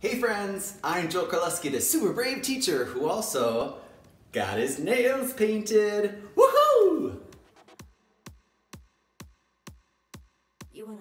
Hey friends, I'm Joel Carlovsky, the super brave teacher who also got his nails painted. Woohoo! You wanna?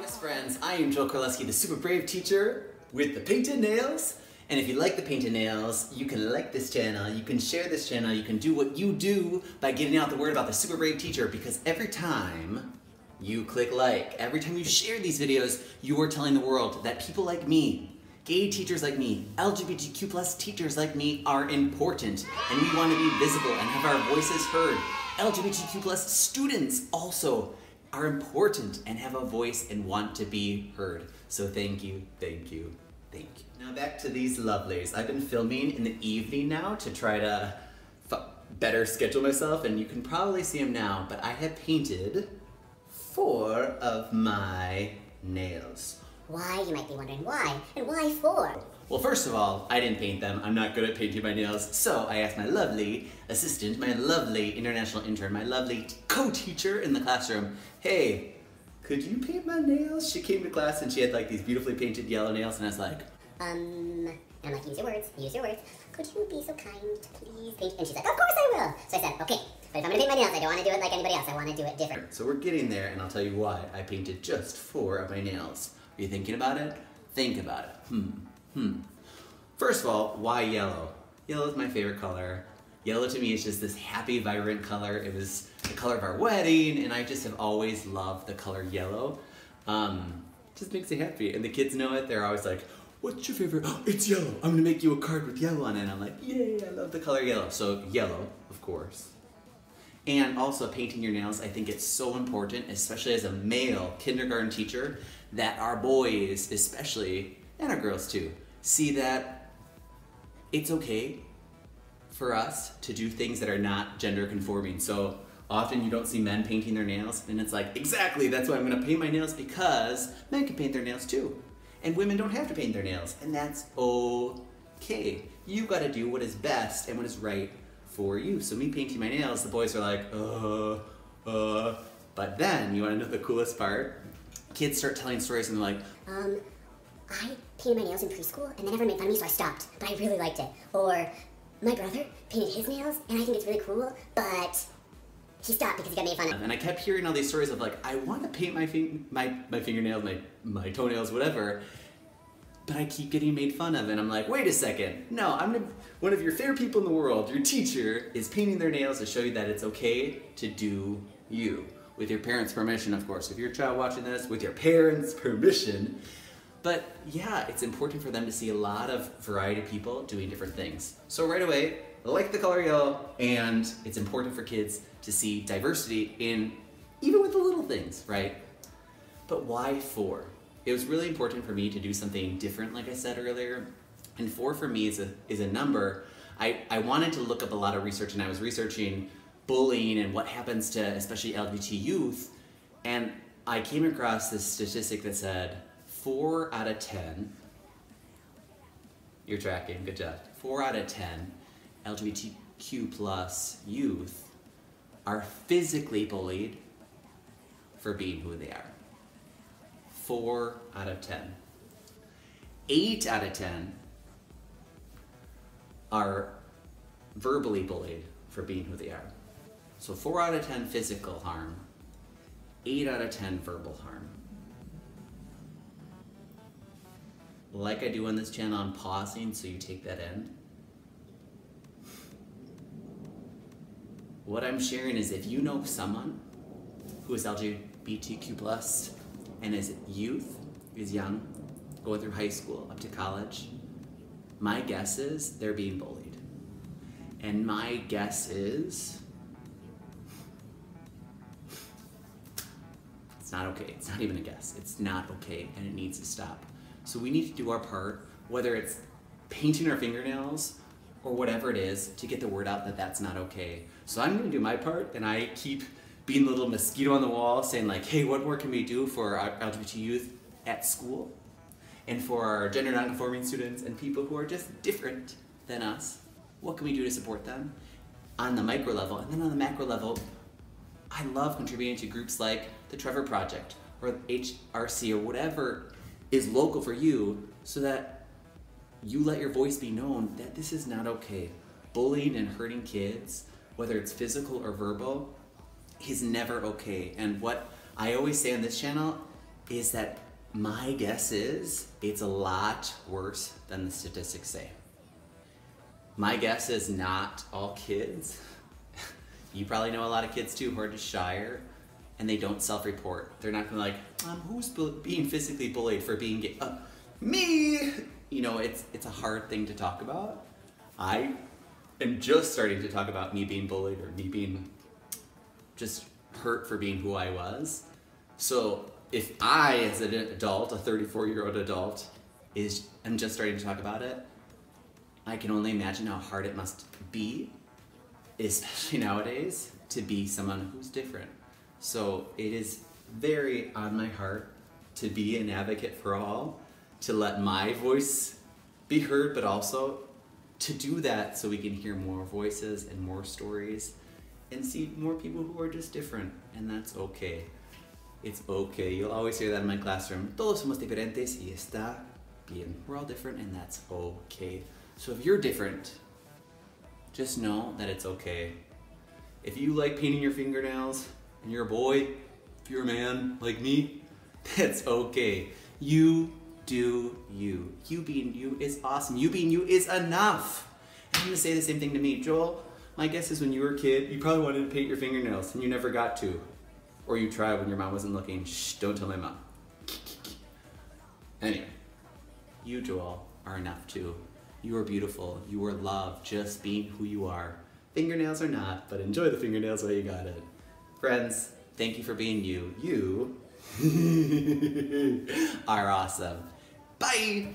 Yes friends, I am Joel Carlovsky, the super brave teacher with the painted nails. And if you like the painted nails, you can like this channel, you can share this channel, you can do what you do by getting out the word about the super brave teacher because every time you click like, every time you share these videos, you are telling the world that people like me, gay teachers like me, LGBTQ plus teachers like me are important and we want to be visible and have our voices heard. LGBTQ plus students also are important and have a voice and want to be heard. So thank you, thank you, thank you. Now back to these lovelies. I've been filming in the evening now to try to better schedule myself and you can probably see them now, but I have painted four of my nails. Why, you might be wondering why, and why four? Well, first of all, I didn't paint them. I'm not good at painting my nails. So I asked my lovely assistant, my lovely international intern, my lovely co-teacher in the classroom, hey, could you paint my nails? She came to class and she had like these beautifully painted yellow nails and I was like, Um, and I'm like, use your words, use your words. Could you be so kind to please paint? And she's like, of course I will. So I said, okay, my nails, I don't wanna do it like anybody else. I wanna do it different. so we're getting there and I'll tell you why I painted just four of my nails. Are you thinking about it? Think about it. Hmm, hmm. First of all, why yellow? Yellow is my favorite color. Yellow to me is just this happy, vibrant color. It was the color of our wedding, and I just have always loved the color yellow. Um, just makes me happy, and the kids know it. They're always like, "What's your favorite?" Oh, it's yellow. I'm gonna make you a card with yellow on it. And I'm like, "Yay! I love the color yellow." So yellow, of course. And also painting your nails, I think it's so important, especially as a male kindergarten teacher, that our boys, especially, and our girls too, see that it's okay for us to do things that are not gender conforming. So often you don't see men painting their nails, and it's like, exactly, that's why I'm gonna paint my nails because men can paint their nails too. And women don't have to paint their nails, and that's okay. You gotta do what is best and what is right for you. So me painting my nails, the boys are like, uh, uh. But then, you wanna know the coolest part? Kids start telling stories and they're like, Um, I painted my nails in preschool and they never made fun of me, so I stopped. But I really liked it. Or, my brother painted his nails and I think it's really cool, but he stopped because he got made fun of. And I kept hearing all these stories of like, I want to paint my, fing- my, my fingernails, my, my toenails, whatever, but I keep getting made fun of. And I'm like, wait a second. No, I'm one of your favorite people in the world, your teacher, is painting their nails to show you that it's okay to do you. With your parents' permission, of course. If you're a child watching this, with your parents' permission. But yeah, it's important for them to see a lot of variety of people doing different things. So right away, like the color yellow, and it's important for kids to see diversity in even with the little things, right? But why four? It was really important for me to do something different, like I said earlier. And four for me is a is a number. I, I wanted to look up a lot of research, and I was researching bullying and what happens to especially LGBT youth. And I came across this statistic that said four out of ten. You're tracking, good job. Four out of ten LGBTQ plus youth are physically bullied for being who they are. Four out of ten. Eight out of ten are verbally bullied for being who they are. So four out of ten physical harm, eight out of ten verbal harm. Like I do on this channel, I'm pausing so you take that in. What I'm sharing is if you know someone who is LGBTQ plus and as youth, is young, going through high school up to college, my guess is they're being bullied. And my guess is it's not okay. It's not even a guess. It's not okay and it needs to stop. So we need to do our part, whether it's painting our fingernails or whatever it is, to get the word out that that's not okay. So I'm gonna do my part and I keep being the little mosquito on the wall saying like, hey, what more can we do for our LGBT youth at school? And for our gender nonconforming students and people who are just different than us, what can we do to support them on the micro level? And then on the macro level, I love contributing to groups like the Trevor Project, or or HRC or whatever is local for you so that you let your voice be known that this is not okay. Bullying and hurting kids, whether it's physical or verbal, is never okay. And what I always say on this channel is that my guess is it's a lot worse than the statistics say. My guess is not all kids. you probably know a lot of kids too who are just shyer and they don't self-report. They're not gonna like, um, who's being physically bullied for being gay? Uh, me. You know, it's it's a hard thing to talk about. I am just starting to talk about me being bullied or me being just hurt for being who I was. So if I, as an adult, a 34 year old adult, is I'm just starting to talk about it, I can only imagine how hard it must be, especially nowadays, to be someone who's different. So it is very on my heart to be an advocate for all, to let my voice be heard, but also to do that so we can hear more voices and more stories and see more people who are just different, and that's okay. It's okay. You'll always hear that in my classroom. Todos somos diferentes y está bien. We're all different, and that's okay. So if you're different, just know that it's okay. If you like painting your fingernails and you're a boy, if you're a man like me, that's okay. You do you. You being you is awesome. You being you is enough. And I'm gonna say the same thing to me. Joel, my guess is when you were a kid, you probably wanted to paint your fingernails and you never got to. Or you tried when your mom wasn't looking. Shh, don't tell my mom. Anyway, you, Joel, are enough too. You are beautiful. You are loved just being who you are. Fingernails are not, but enjoy the fingernails while you got it. Friends, thank you for being you. You are awesome. Bye!